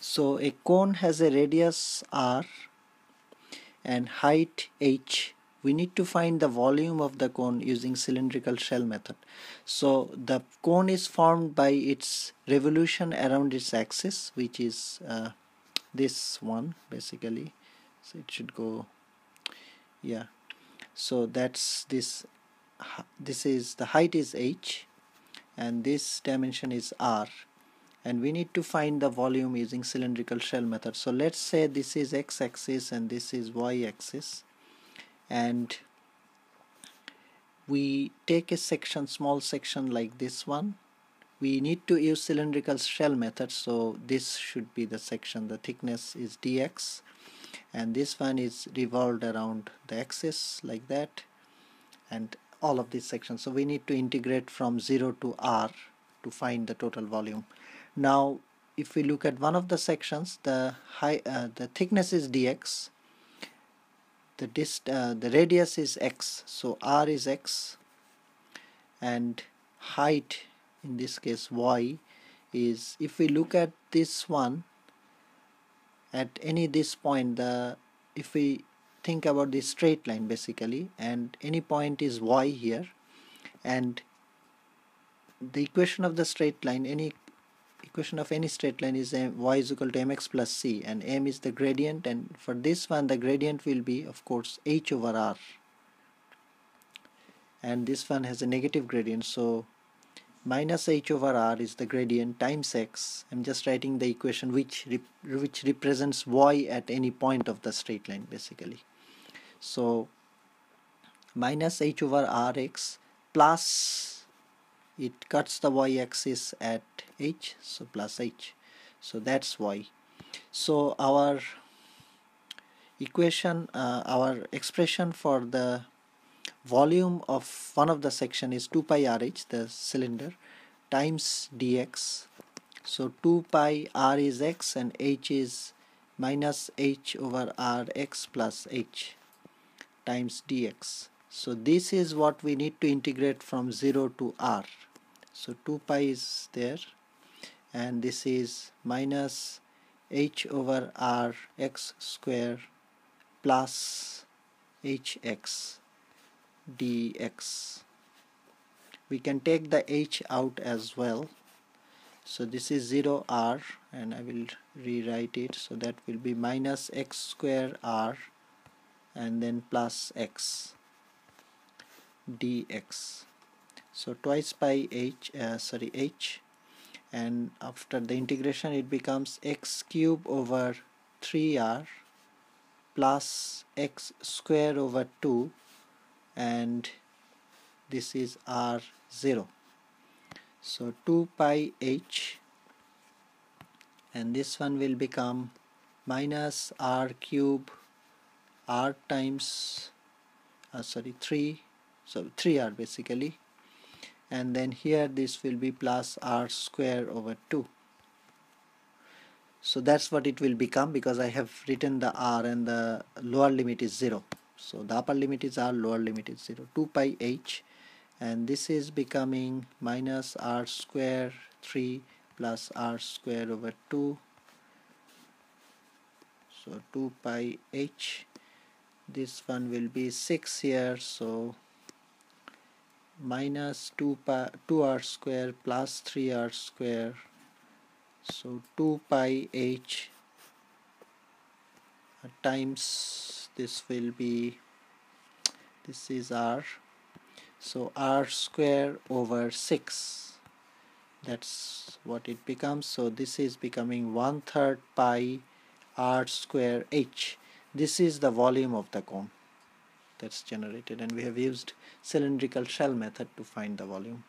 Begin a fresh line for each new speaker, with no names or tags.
so a cone has a radius r and height h. We need to find the volume of the cone using cylindrical shell method. So the cone is formed by its revolution around its axis which is uh, this one basically. So it should go yeah. So that's this this is the height is h and this dimension is r and we need to find the volume using cylindrical shell method. So let's say this is x-axis and this is y-axis. And we take a section small section like this one. We need to use cylindrical shell method. So this should be the section. The thickness is dx. And this one is revolved around the axis like that. And all of these sections. So we need to integrate from 0 to r to find the total volume now if we look at one of the sections the high uh, the thickness is dx the dist uh, the radius is x so r is x and height in this case y is if we look at this one at any this point the if we think about the straight line basically and any point is y here and the equation of the straight line any equation of any straight line is m, y is equal to mx plus c and m is the gradient and for this one the gradient will be of course h over r. And this one has a negative gradient so minus h over r is the gradient times x. I'm just writing the equation which rep which represents y at any point of the straight line basically. So minus h over rx plus it cuts the y-axis at h so plus h. So that's y. So our equation uh, our expression for the volume of one of the section is 2 pi rh the cylinder times dx. So 2 pi r is x and h is minus h over r x plus h times dx. So this is what we need to integrate from 0 to r so 2 pi is there. And this is minus h over r x square plus hx dx. We can take the h out as well. So this is 0 r and I will rewrite it. So that will be minus x square r and then plus x dx so twice pi h uh, sorry h and after the integration it becomes x cube over 3r plus x square over 2 and this is r0 so 2 pi h and this one will become minus r cube r times uh, sorry 3 so 3r basically and then here this will be plus r square over 2 so that's what it will become because I have written the r and the lower limit is 0 so the upper limit is r lower limit is 0 2 pi h. And this is becoming minus r square 3 plus r square over 2 so 2 pi h. This one will be 6 here so minus 2 pi 2r square plus 3r square. So 2 pi h uh, times this will be this is r. So r square over 6 that's what it becomes. So this is becoming one third pi r square h. This is the volume of the cone that's generated. And we have used cylindrical shell method to find the volume